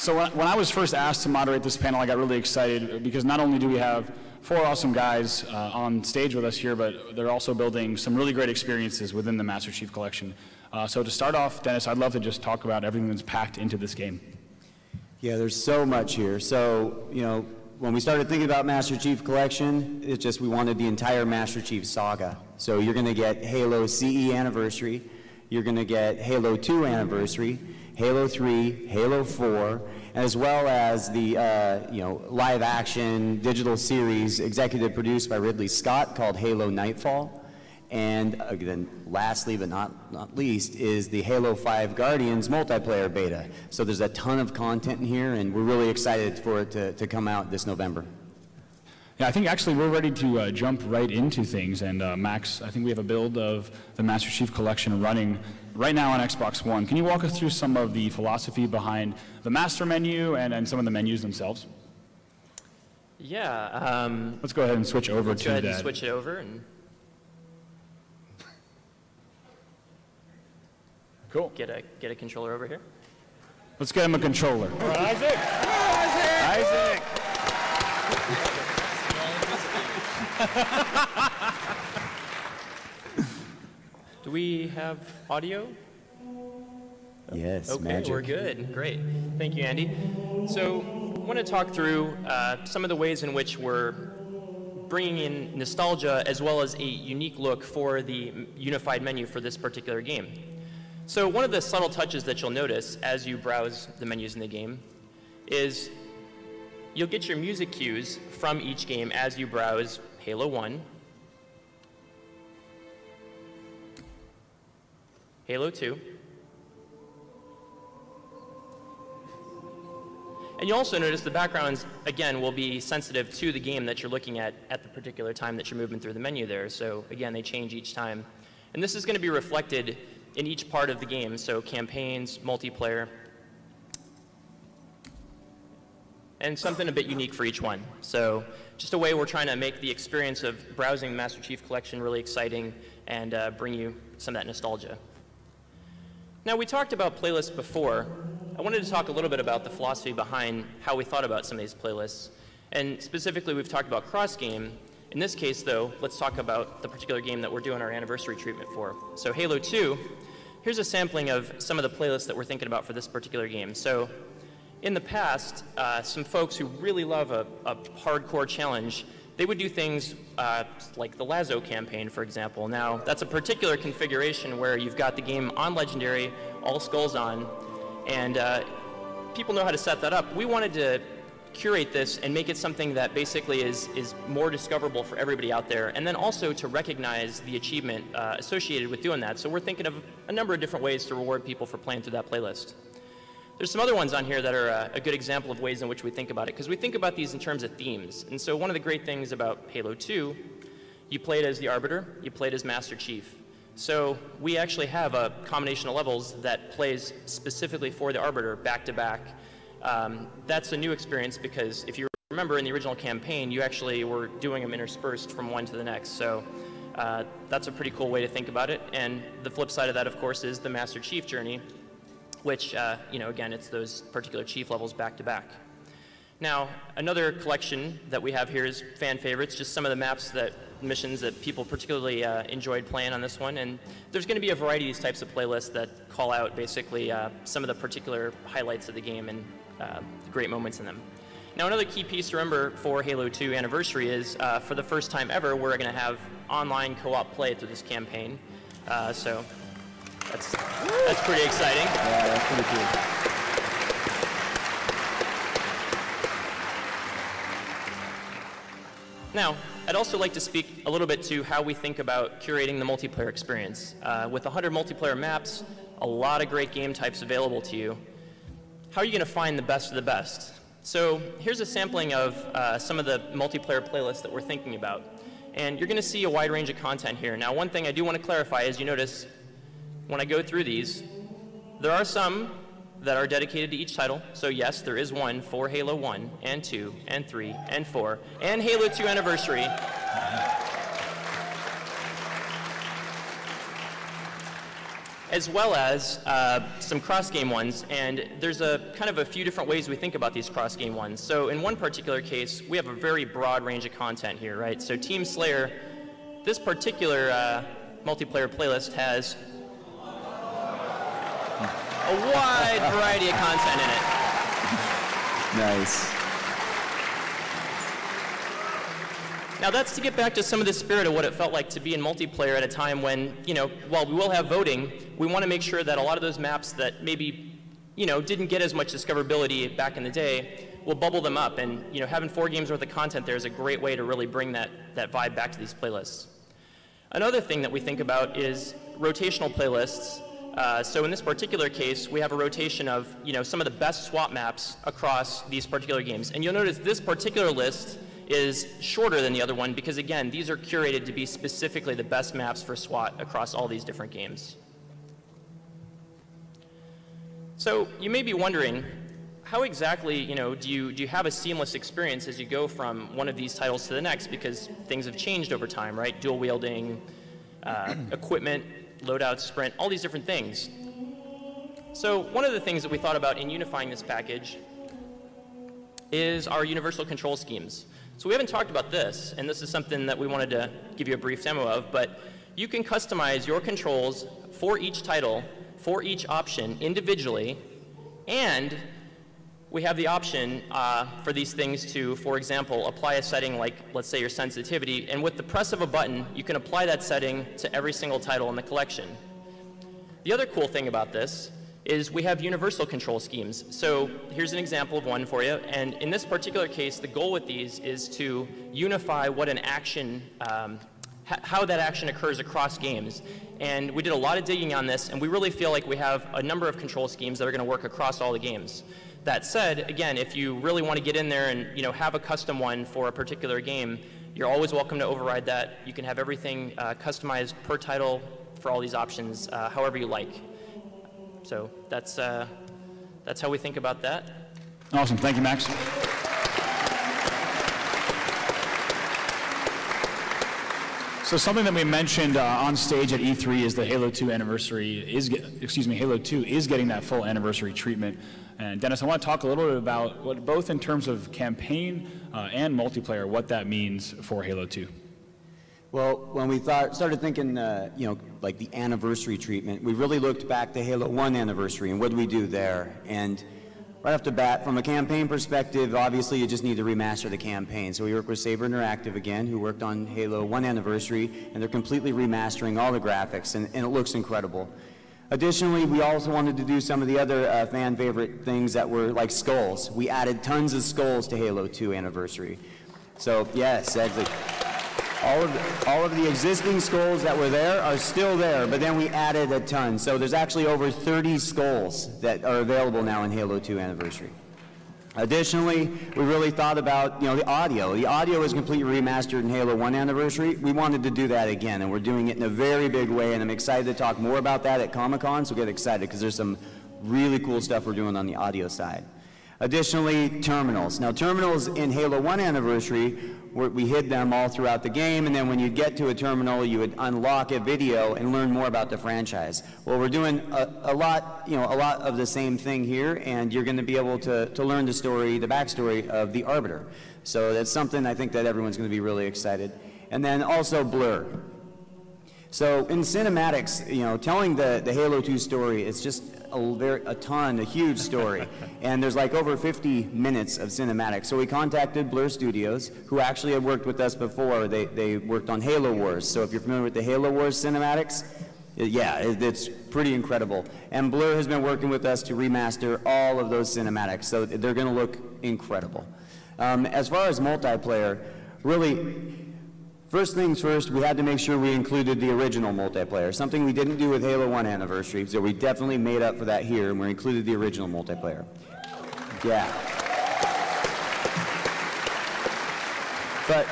So when, when I was first asked to moderate this panel, I got really excited because not only do we have four awesome guys uh, on stage with us here, but they're also building some really great experiences within the Master Chief Collection. Uh, so to start off, Dennis, I'd love to just talk about everything that's packed into this game. Yeah, there's so much here. So, you know, when we started thinking about Master Chief Collection, it's just we wanted the entire Master Chief saga. So you're going to get Halo CE Anniversary, you're going to get Halo 2 Anniversary, Halo 3, Halo 4, as well as the uh, you know live action digital series executive produced by Ridley Scott called Halo Nightfall. And then lastly, but not, not least, is the Halo 5 Guardians multiplayer beta. So there's a ton of content in here, and we're really excited for it to, to come out this November. Yeah, I think actually we're ready to uh, jump right into things. And uh, Max, I think we have a build of the Master Chief Collection running right now on Xbox One. Can you walk us through some of the philosophy behind the master menu and, and some of the menus themselves? Yeah. Um, let's go ahead and switch over let's to go ahead that. and switch it over. And cool. Get a, get a controller over here. Let's get him a controller. All right, Isaac. Isaac. Do we have audio? Yes, okay, magic. we're good. Great. Thank you, Andy. So, I want to talk through uh, some of the ways in which we're bringing in nostalgia as well as a unique look for the unified menu for this particular game. So, one of the subtle touches that you'll notice as you browse the menus in the game is you'll get your music cues from each game as you browse Halo 1, Halo 2, And you also notice the backgrounds, again, will be sensitive to the game that you're looking at at the particular time that you're moving through the menu there. So again, they change each time. And this is going to be reflected in each part of the game, so campaigns, multiplayer, and something a bit unique for each one. So just a way we're trying to make the experience of browsing the Master Chief Collection really exciting and uh, bring you some of that nostalgia. Now, we talked about playlists before. I wanted to talk a little bit about the philosophy behind how we thought about some of these playlists. And specifically, we've talked about cross-game. In this case, though, let's talk about the particular game that we're doing our anniversary treatment for. So Halo 2, here's a sampling of some of the playlists that we're thinking about for this particular game. So in the past, uh, some folks who really love a, a hardcore challenge they would do things uh, like the LASO campaign, for example. Now, that's a particular configuration where you've got the game on Legendary, all skulls on, and uh, people know how to set that up. We wanted to curate this and make it something that basically is, is more discoverable for everybody out there, and then also to recognize the achievement uh, associated with doing that. So we're thinking of a number of different ways to reward people for playing through that playlist. There's some other ones on here that are uh, a good example of ways in which we think about it, because we think about these in terms of themes. And so one of the great things about Halo 2, you played as the Arbiter, you played as Master Chief. So we actually have a combination of levels that plays specifically for the Arbiter back to back. Um, that's a new experience because if you remember in the original campaign, you actually were doing them interspersed from one to the next. So uh, that's a pretty cool way to think about it. And the flip side of that, of course, is the Master Chief journey, which, uh, you know, again, it's those particular chief levels back to back. Now, another collection that we have here is fan favorites, just some of the maps that missions that people particularly uh, enjoyed playing on this one. And there's going to be a variety of these types of playlists that call out basically uh, some of the particular highlights of the game and uh, great moments in them. Now, another key piece to remember for Halo 2 Anniversary is uh, for the first time ever, we're going to have online co-op play through this campaign. Uh, so that's, that's pretty exciting. Yeah, that's pretty cool. Now, I'd also like to speak a little bit to how we think about curating the multiplayer experience. Uh, with 100 multiplayer maps, a lot of great game types available to you. How are you going to find the best of the best? So here's a sampling of uh, some of the multiplayer playlists that we're thinking about. And you're going to see a wide range of content here. Now, one thing I do want to clarify is you notice when I go through these, there are some that are dedicated to each title. So yes, there is one for Halo 1 and 2 and 3 and 4 and Halo 2 Anniversary. as well as uh, some cross-game ones. And there's a kind of a few different ways we think about these cross-game ones. So in one particular case, we have a very broad range of content here, right? So Team Slayer, this particular uh, multiplayer playlist has a wide variety of content in it. Nice. Now that's to get back to some of the spirit of what it felt like to be in multiplayer at a time when, you know, while we will have voting, we want to make sure that a lot of those maps that maybe, you know, didn't get as much discoverability back in the day, we'll bubble them up. And, you know, having four games worth of content there is a great way to really bring that, that vibe back to these playlists. Another thing that we think about is rotational playlists. Uh, so in this particular case, we have a rotation of, you know, some of the best SWAT maps across these particular games. And you'll notice this particular list is shorter than the other one because, again, these are curated to be specifically the best maps for SWAT across all these different games. So you may be wondering, how exactly, you know, do you, do you have a seamless experience as you go from one of these titles to the next because things have changed over time, right? Dual wielding, uh, equipment, loadout, sprint, all these different things. So one of the things that we thought about in unifying this package is our universal control schemes. So we haven't talked about this, and this is something that we wanted to give you a brief demo of, but you can customize your controls for each title, for each option individually, and we have the option uh, for these things to, for example, apply a setting like, let's say, your sensitivity, and with the press of a button, you can apply that setting to every single title in the collection. The other cool thing about this is we have universal control schemes. So here's an example of one for you. And in this particular case, the goal with these is to unify what an action, um, how that action occurs across games. And we did a lot of digging on this, and we really feel like we have a number of control schemes that are going to work across all the games. That said, again, if you really want to get in there and you know, have a custom one for a particular game, you're always welcome to override that. You can have everything uh, customized per title for all these options, uh, however you like. So that's, uh, that's how we think about that. Awesome. Thank you, Max. So something that we mentioned uh, on stage at E3 is the Halo 2 anniversary is, excuse me, Halo 2 is getting that full anniversary treatment. And Dennis, I want to talk a little bit about what, both in terms of campaign uh, and multiplayer, what that means for Halo 2. Well, when we thought, started thinking, uh, you know, like the anniversary treatment, we really looked back to Halo 1 anniversary and what did we do there? And right off the bat, from a campaign perspective, obviously you just need to remaster the campaign. So we work with Saber Interactive again, who worked on Halo 1 anniversary, and they're completely remastering all the graphics, and, and it looks incredible. Additionally, we also wanted to do some of the other uh, fan favorite things that were like skulls. We added tons of skulls to Halo 2 anniversary. So yes, exactly. All of, the, all of the existing skulls that were there are still there, but then we added a ton. So there's actually over 30 skulls that are available now in Halo 2 Anniversary. Additionally, we really thought about, you know, the audio. The audio was completely remastered in Halo 1 Anniversary. We wanted to do that again, and we're doing it in a very big way, and I'm excited to talk more about that at Comic-Con, so get excited, because there's some really cool stuff we're doing on the audio side. Additionally, terminals. Now, terminals in Halo 1 Anniversary, we hid them all throughout the game, and then when you'd get to a terminal, you would unlock a video and learn more about the franchise. Well, we're doing a, a lot, you know, a lot of the same thing here, and you're going to be able to, to learn the story, the backstory of the Arbiter. So that's something I think that everyone's going to be really excited. And then also Blur. So in cinematics, you know, telling the, the Halo 2 story, it's just a, very, a ton, a huge story. and there's like over 50 minutes of cinematics. So we contacted Blur Studios, who actually had worked with us before. They, they worked on Halo Wars. So if you're familiar with the Halo Wars cinematics, yeah, it, it's pretty incredible. And Blur has been working with us to remaster all of those cinematics. So they're going to look incredible. Um, as far as multiplayer, really, First things first, we had to make sure we included the original multiplayer, something we didn't do with Halo 1 Anniversary, so we definitely made up for that here, and we included the original multiplayer. Yeah. But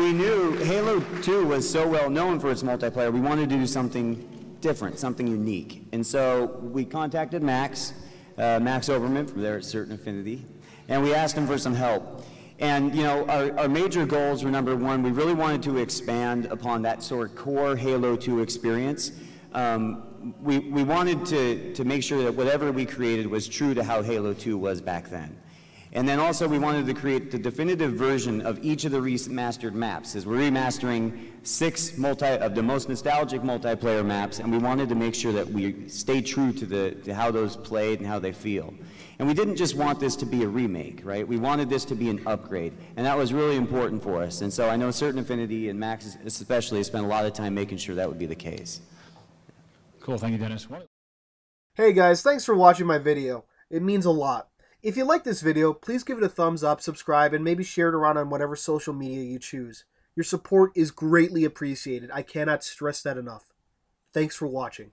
we knew Halo 2 was so well known for its multiplayer, we wanted to do something different, something unique. And so we contacted Max, uh, Max Hoberman from there at Certain Affinity, and we asked him for some help. And you know, our, our major goals were number one, we really wanted to expand upon that sort of core Halo 2 experience. Um, we, we wanted to, to make sure that whatever we created was true to how Halo 2 was back then. And then also we wanted to create the definitive version of each of the remastered maps, as we're remastering six multi, of the most nostalgic multiplayer maps, and we wanted to make sure that we stay true to, the, to how those played and how they feel. And we didn't just want this to be a remake, right? We wanted this to be an upgrade, and that was really important for us. And so I know Certain Affinity and Max especially spent a lot of time making sure that would be the case. Cool, thank you, Dennis. Hey guys, thanks for watching my video. It means a lot. If you like this video, please give it a thumbs up, subscribe, and maybe share it around on whatever social media you choose. Your support is greatly appreciated. I cannot stress that enough. Thanks for watching.